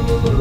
Ooh.